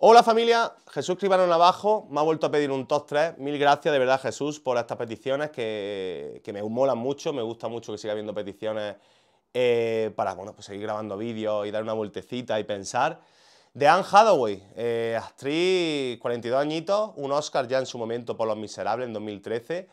Hola familia, Jesús Escribano abajo, me ha vuelto a pedir un top 3. Mil gracias de verdad Jesús por estas peticiones que, me molan mucho, me gusta mucho que siga habiendo peticiones eh, para bueno, pues seguir grabando vídeos y dar una vueltecita y pensar. De Anne Hathaway, eh, actriz 42 añitos, un Oscar ya en su momento por Los Miserables en 2013.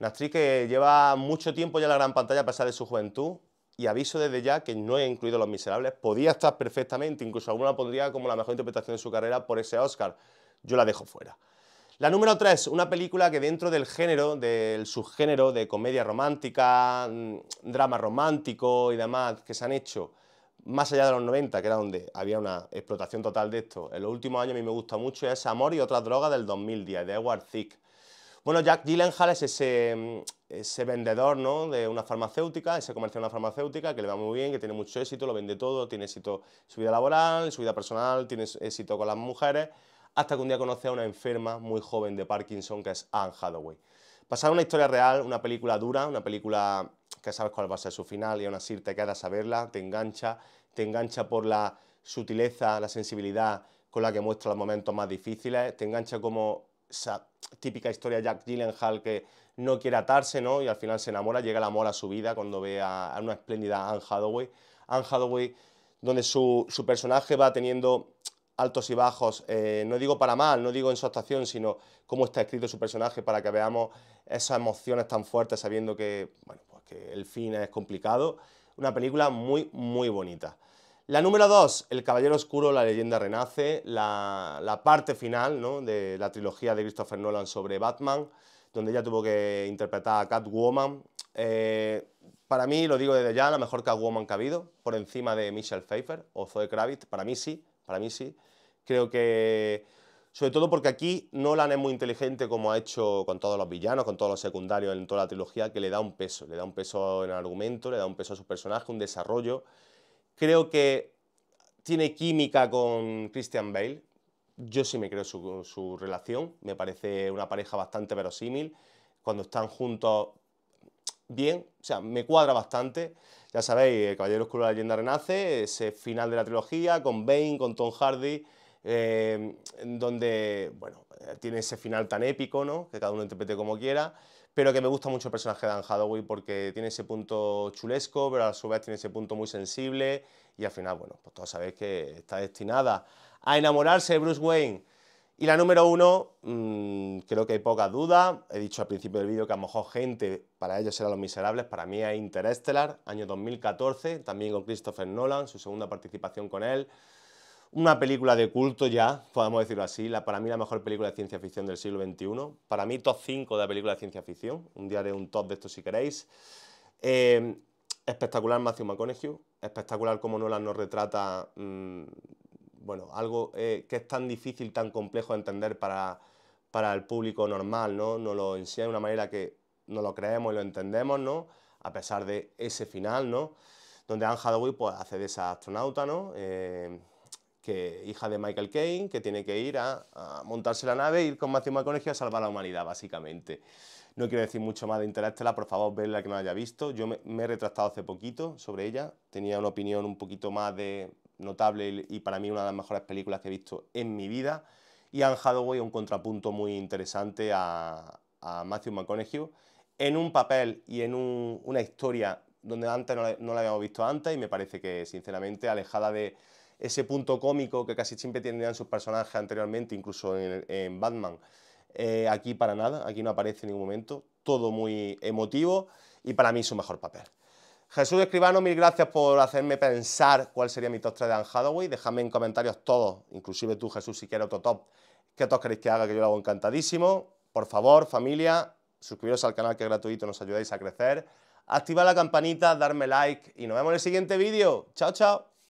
Una actriz que lleva mucho tiempo ya en la gran pantalla a pesar de su juventud y aviso desde ya que no he incluido Los Miserables, podía estar perfectamente, incluso alguna pondría como la mejor interpretación de su carrera por ese Oscar. Yo la dejo fuera. La número 3, una película que dentro del género, del subgénero de comedia romántica, mm, drama romántico y demás que se han hecho más allá de los 90, que era donde había una explotación total de esto, en los últimos años a mí me gusta mucho es Amor y otras drogas del 2010, de Edward Thicke. Bueno, Jack Gyllenhaal es ese, ese vendedor ¿no? de una farmacéutica, ese comercial de una farmacéutica que le va muy bien, que tiene mucho éxito, lo vende todo, tiene éxito en su vida laboral, en su vida personal, tiene éxito con las mujeres, hasta que un día conoce a una enferma muy joven de Parkinson que es Anne Hathaway. Pasar una historia real, una película dura, una película que sabes cuál va a ser su final y aún así te quedas a verla, te engancha, te engancha por la sutileza, la sensibilidad con la que muestra los momentos más difíciles, te engancha como típica historia Jack Gyllenhaal que no quiere atarse, ¿no? Y al final se enamora, llega el amor a su vida cuando ve a, una espléndida Anne Hathaway. Anne Hathaway, donde su, personaje va teniendo altos y bajos, eh, no digo para mal, no digo en su actuación, sino cómo está escrito su personaje para que veamos esas emociones tan fuertes sabiendo que, bueno, pues que el fin es complicado. Una película muy, muy bonita. La número 2, El Caballero Oscuro, la leyenda renace, la, parte final de la trilogía de Christopher Nolan sobre Batman, donde ella tuvo que interpretar a Catwoman. Eh, para mí, lo digo desde ya, la mejor Catwoman que ha habido, por encima de Michelle Pfeiffer o Zoe Kravitz, para mí sí, para mí sí. Creo que, sobre todo porque aquí Nolan es muy inteligente como ha hecho con todos los villanos, con todos los secundarios en toda la trilogía, que le da un peso, le da un peso en el argumento, le da un peso a su personaje, un desarrollo Creo que tiene química con Christian Bale. Yo sí me creo su, relación. Me parece una pareja bastante verosímil. Cuando están juntos, bien. O sea, me cuadra bastante. Ya sabéis, Caballero Oscuro de la Leyenda Renace, ese final de la trilogía con Bane, con Tom Hardy, eh, donde, bueno, tiene ese final tan épico, ¿no? Que cada uno interprete como quiera pero que me gusta mucho el personaje de Anne Hathaway porque tiene ese punto chulesco, pero a su vez tiene ese punto muy sensible y al final, bueno, pues todos sabéis que está destinada a enamorarse de Bruce Wayne. Y la número uno, mm, creo que hay poca duda, he dicho al principio del vídeo que a lo mejor gente, para ellos eran Los Miserables, para mí es Interstellar, año 2014, también con Christopher Nolan, su segunda participación con él, una película de culto ya, podemos decirlo así, la, para mí la mejor película de ciencia ficción del siglo XXI. Para mí top 5 de películas de ciencia ficción, un día haré un top de esto si queréis. Eh, espectacular Matthew McConaughey, espectacular como Nolan nos retrata, mm, bueno, algo eh, que es tan difícil, tan complejo de entender para, para el público normal, ¿no? Nos lo enseña de una manera que no lo creemos y lo entendemos, ¿no? A pesar de ese final, ¿no? Donde Anne Hathaway pues, hace de esa astronauta, ¿no? Eh, que hija de Michael Caine, que tiene que ir a, montarse la nave e ir con Matthew McConaughey a salvar a la humanidad, básicamente. No quiero decir mucho más de Interstellar, por favor, verla que no haya visto. Yo me, he retractado hace poquito sobre ella, tenía una opinión un poquito más de notable y para mí una de las mejores películas que he visto en mi vida. Y Anne Hathaway un contrapunto muy interesante a, Matthew McConaughey en un papel y en una historia donde antes no no la habíamos visto antes y me parece que, sinceramente, alejada de ese punto cómico que casi siempre tenían sus personajes anteriormente, incluso en, Batman. Eh, aquí para nada, aquí no aparece en ningún momento, todo muy emotivo y para mí su mejor papel. Jesús Escribano, mil gracias por hacerme pensar cuál sería mi top 3 de Anne Hathaway. Dejadme en comentarios todos, inclusive tú Jesús si quieres otro top, qué top queréis que haga, que yo lo hago encantadísimo. Por favor, familia, suscribiros al canal que es gratuito, nos ayudáis a crecer. Activad la campanita, darme like y nos vemos en el siguiente vídeo. Chao, chao.